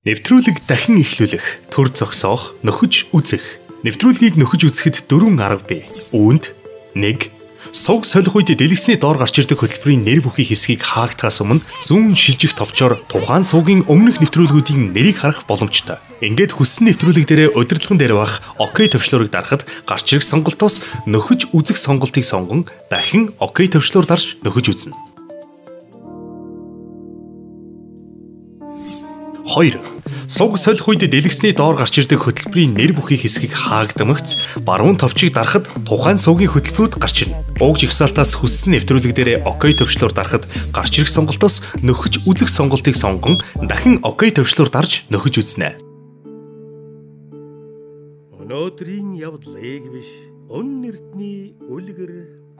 Нэвтрүүлэг дахин эхлүүлэх, төр зогсоох, нөхөж үзэх. Нэвтрүүлгийг нөхөж үзэхэд дөрвөн арга бий. Үүнд 1. Суг солих үед дэлгэсний доор гарч ирдэг хөтөлбөрийн нэр бүхий хэсгийг хаагдахаас өмнө зүүн шилжих товчоор тухайн суугийн өмнөх нэвтрүүлгүүдийн нэрийг харах боломжтой. Ингээд хүссэн нэвтрүүлэг дээрээ удирдлагын дээр бах ОК төвчлөрөг дарахад гарч ирэх сонголтоос нөхөж үзэх сонголтыг сонгон дахин ОК төвчлөр дарж нөхөж үзнэ. 2. Суг солих үед дэлгэсний доор гарч ирдэг хөтөлбөрийн нэр бүхий хэсгийг хаагдамагц баруун товчийг дарахад тухайн суугийн хөтөлбөрүүд гарч ирнэ. Уг жигсаалтаас хүссэн нэвтрүүлэг дээрээ ОК төвчлөөр дарахад гарч ирэх сонголтоос нөхөж үзэх сонголтыг сонгон дахин ОК төвчлөөр дарж нөхөж үзнэ. Өнөөдрийн явдал ээг биш. Өн нэртний үлгэр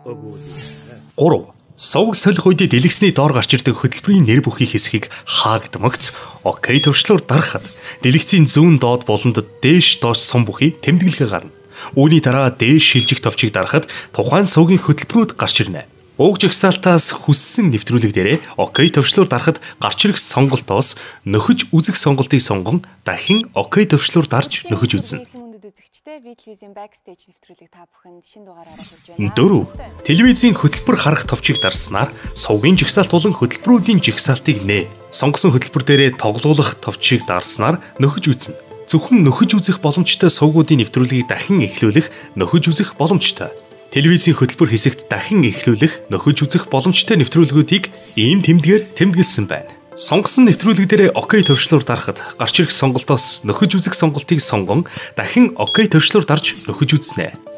өгүүлнэ. 3 Сувг солих үед дэлгэсний доор гарч ирдэг хөтөлбөрийн нэр бүхий хэсгийг хаагдмагц ОК төвчлөөр дарахад дэлгэцийн зүүн доод болонд дээш доош сум бүхий тэмдэглэгээ гарна. Үүний дараа дээш шилжих товчийг дарахад тухайн сувгийн хөтөлбөрүүд гарч ирнэ. Уг жагсаалтаас хүссэн нэвтрүүлэг дээрээ ОК төвчлөөр дарахад гарч ирэх сонголтоос нөхөж үзэх сонголтыг сонгон дахин ОК төвчлөөр дарж нөхөж үзнэ үзэгчтэй V телевизийн backstage нэвтрүүлэг та бүхэнд шин дугаараараа хүрж байна. 4. Телевизийн хөтөлбөр харах товчийг дарснаар сувгийн жигсаалт болон хөтөлбөрүүдийн жигсаалтыг нээ. Сонгосон хөтөлбөр дээрээ тоглуулах товчийг дарснаар нөхөж үзнэ. Зөвхөн нөхөж үзэх боломжтой сувгуудын нэвтрүүлгийг дахин эхлүүлэх нөхөж үзэх боломжтой. Телевизийн хөтөлбөр хэсэгт дахин эхлүүлэх нөхөж үзэх боломжтой нэвтрүүлгүүдийг ийм тэмдгээр тэмдэглэсэн байна. Сонгосон нэвтрүүлэг дээрээ ОК төвчлөөр дарахад гарч ирэх сонголтоос нөхөж үзэх сонголтыг сонгон дахин ОК төвчлөөр дарж нөхөж үзнэ.